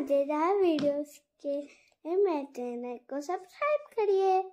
मज़ेदार वीडियोस के लिए मेरे चैनल को सब्सक्राइब करिए।